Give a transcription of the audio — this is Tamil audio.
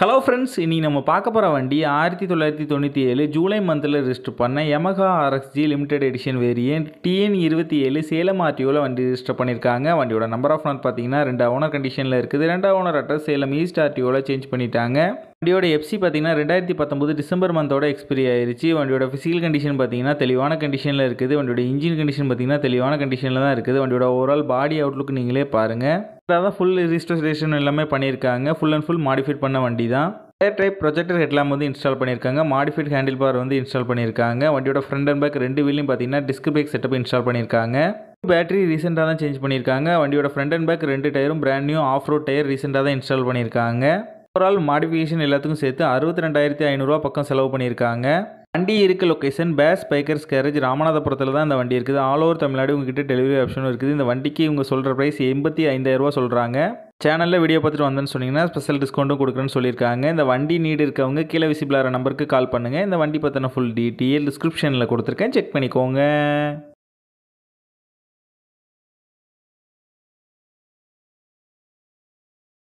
ஹலோ ஃப்ரெண்ட்ஸ் இன்றைக்கி நம்ம பார்க்க போகிற வண்டி ஆயிரத்தி தொள்ளாயிரத்தி தொண்ணூற்றி ஏழு ஜூலை மந்தில் ரிஜிஸ்டர் பண்ண Yamaha RSG limited edition variant TN இருபத்தி ஏழு சேலம் ஆர்டிஓவில் வண்டி ரிஜிஸ்டர் பண்ணியிருக்காங்க. வண்டியோட நம்பர் ஆஃப் நாட் பார்த்தீங்கன்னா ரெண்டு ஓனர் கண்டிஷனில் இருக்குது. ரெண்டாவது ஓனர் அட்ரஸ் சேலம் ஈஸ்ட் ஆர்டிஓவில் சேஞ்ச் பண்ணிட்டாங்க. வண்டியோட எஃப்சி பார்த்தீங்கன்னா ரெண்டாயிரத்தி பத்தொம்பது டிசம்பர் மந்தோட எக்ஸ்பிரி ஆயிருச்சு. வண்டியோட ஃபிசிக்கல் கண்டிஷன் பார்த்தீங்கன்னா தெளிவான கண்டிஷனில் இருக்குது. வண்டியோட இன்ஜின் கண்டிஷன் பார்த்தீங்கன்னா தெளிவான கண்டிஷனில் தான் இருக்குது. வண்டியோட ஓவரால் பாடி அவுட்லுக் நீங்களே பாருங்கள் தான் ஃபுல் ரிஜிஸ்ட்ரேஷன் எல்லாமே பண்ணியிருக்காங்க. ஃபுல் அண்ட் ஃபுல் மாடிஃபைட் பண்ண வண்டி தான் டயர் டைப் ப்ரொஜெக்டர் ஹெட்லாம் வந்து இன்ஸ்டால் பண்ணியிருக்காங்க. மாடிஃபைட் ஹேண்டில் பார் வந்து இன்ஸ்டால் பண்ணியிருக்காங்க. வண்டியோட ஃப்ரண்ட் அண்ட் பேக் ரெண்டு வீலையும் பார்த்தீங்கன்னா டிஸ்க் பிரேக் செட்டப் இன்ஸ்டால் பண்ணியிருக்காங்க. பேட்டரி ரீசெண்டாக தான் சேஞ்ச் பண்ணியிருக்காங்க. வண்டியோட ஃப்ரண்ட் அண்ட் பேக் ரெண்டு டயரும் brand new off road tyre ரீசெண்டாக தான் இன்ஸ்டால் பண்ணியிருக்காங்க. ஓவரால் மாடிஃபிகேஷன் எல்லாத்துக்கும் சேர்த்து அறுபத்தி ரெண்டாயிரத்தி ஐநூறுரூவா பக்கம் செலவு பண்ணியிருக்காங்க. வண்டி இருக்க லொக்கேஷன் பேஸ் பைக்கர்ஸ் கேரேஜ் ராமநாதபுரத்தில் தான் இந்த வண்டி இருக்குது. ஆல் ஓவர் தமிழ்நாடு உங்ககிட்ட டெலிவரி ஆப்ஷனும் இருக்குது. இந்த வண்டிக்கு இவங்க சொல்கிற ப்ரைஸ் எண்பத்தி ஐந்தாயிரரூவா சொல்கிறாங்க சேனலில் வீடியோ பார்த்துட்டு வந்தேன்னு சொன்னீங்கன்னா ஸ்பெஷல் டிஸ்கவுண்ட்டும் கொடுக்குறேன்னு சொல்லியிருக்காங்க. இந்த வண்டி நீடு இருக்கவங்க கீழே விசிபிளாகிற நம்பருக்கு கால் பண்ணுங்கள் இந்த வண்டி பற்றின ஃபுல் டீட்டெயில் டிஸ்கிரிப்ஷனில் கொடுத்துருக்கேன். செக் பண்ணிக்கோங்க.